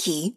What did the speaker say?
Nike